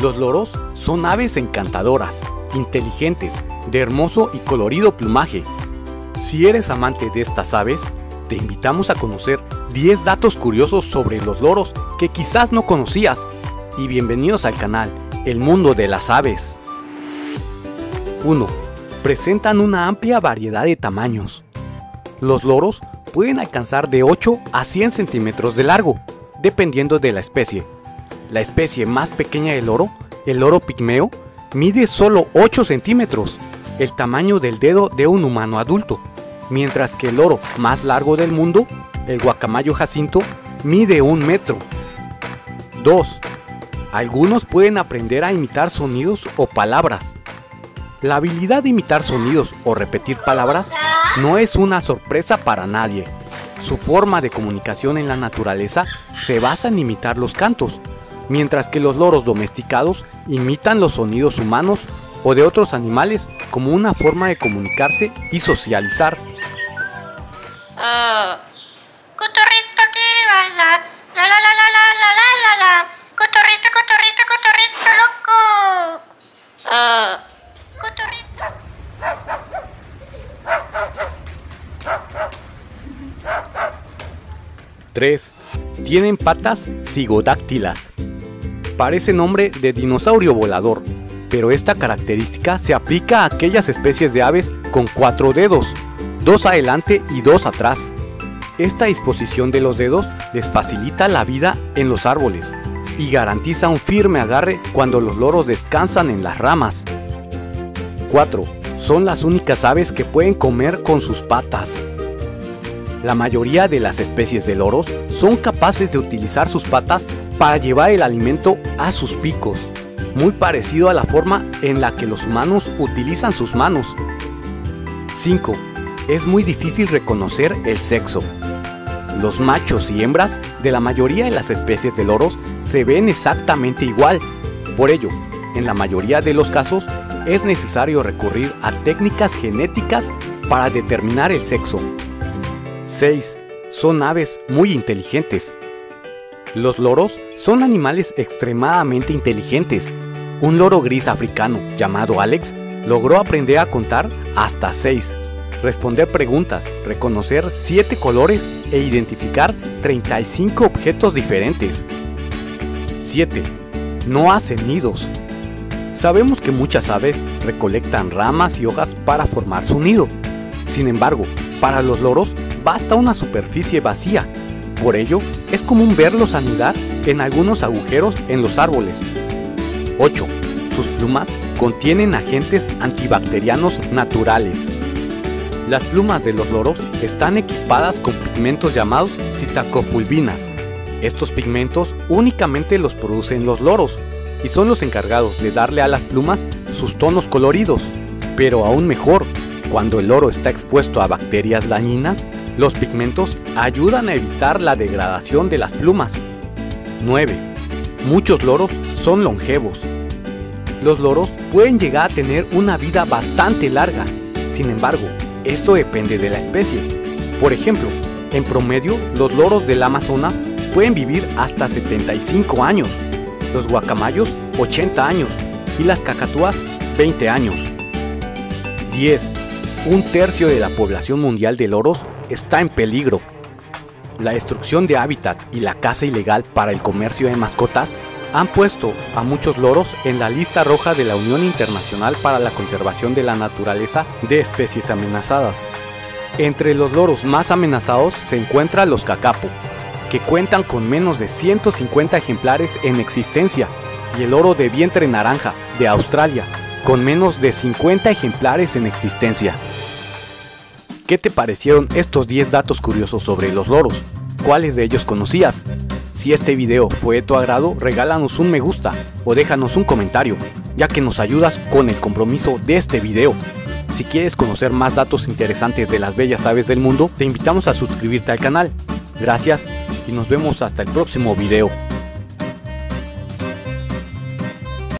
Los loros son aves encantadoras, inteligentes, de hermoso y colorido plumaje. Si eres amante de estas aves, te invitamos a conocer 10 datos curiosos sobre los loros que quizás no conocías. Y bienvenidos al canal El Mundo de las Aves. 1. Presentan una amplia variedad de tamaños. Los loros pueden alcanzar de 8 a 100 centímetros de largo, dependiendo de la especie. La especie más pequeña del loro, el loro pigmeo, mide solo 8 centímetros, el tamaño del dedo de un humano adulto, mientras que el loro más largo del mundo, el guacamayo jacinto, mide un metro. 2. Algunos pueden aprender a imitar sonidos o palabras. La habilidad de imitar sonidos o repetir palabras no es una sorpresa para nadie. Su forma de comunicación en la naturaleza se basa en imitar los cantos, mientras que los loros domesticados imitan los sonidos humanos o de otros animales como una forma de comunicarse y socializar. Tres. Tienen patas psigodáctilas, Parece nombre de dinosaurio volador, pero esta característica se aplica a aquellas especies de aves con cuatro dedos, dos adelante y dos atrás. Esta disposición de los dedos les facilita la vida en los árboles y garantiza un firme agarre cuando los loros descansan en las ramas. 4. Son las únicas aves que pueden comer con sus patas. La mayoría de las especies de loros son capaces de utilizar sus patas para llevar el alimento a sus picos, muy parecido a la forma en la que los humanos utilizan sus manos. 5. Es muy difícil reconocer el sexo. Los machos y hembras de la mayoría de las especies de loros se ven exactamente igual. Por ello, en la mayoría de los casos, es necesario recurrir a técnicas genéticas para determinar el sexo. 6. Son aves muy inteligentes. Los loros son animales extremadamente inteligentes. Un loro gris africano llamado Alex logró aprender a contar hasta 6, responder preguntas, reconocer 7 colores e identificar 35 objetos diferentes. 7. No hacen nidos. Sabemos que muchas aves recolectan ramas y hojas para formar su nido. Sin embargo, para los loros basta una superficie vacía. Por ello, es común verlos anidar en algunos agujeros en los árboles. 8. Sus plumas contienen agentes antibacterianos naturales. Las plumas de los loros están equipadas con pigmentos llamados citacofulvinas. Estos pigmentos únicamente los producen los loros y son los encargados de darle a las plumas sus tonos coloridos. Pero aún mejor, cuando el loro está expuesto a bacterias dañinas, los pigmentos ayudan a evitar la degradación de las plumas. 9. Muchos loros son longevos. Los loros pueden llegar a tener una vida bastante larga. Sin embargo, esto depende de la especie. Por ejemplo, en promedio, los loros del Amazonas pueden vivir hasta 75 años, los guacamayos 80 años y las cacatúas 20 años. 10. Un tercio de la población mundial de loros está en peligro. La destrucción de hábitat y la caza ilegal para el comercio de mascotas han puesto a muchos loros en la lista roja de la Unión Internacional para la Conservación de la Naturaleza de Especies Amenazadas. Entre los loros más amenazados se encuentran los cacapo, que cuentan con menos de 150 ejemplares en existencia, y el loro de vientre naranja, de Australia, con menos de 50 ejemplares en existencia. ¿Qué te parecieron estos 10 datos curiosos sobre los loros? ¿Cuáles de ellos conocías? Si este video fue de tu agrado, regálanos un me gusta o déjanos un comentario, ya que nos ayudas con el compromiso de este video. Si quieres conocer más datos interesantes de las bellas aves del mundo, te invitamos a suscribirte al canal. Gracias y nos vemos hasta el próximo video.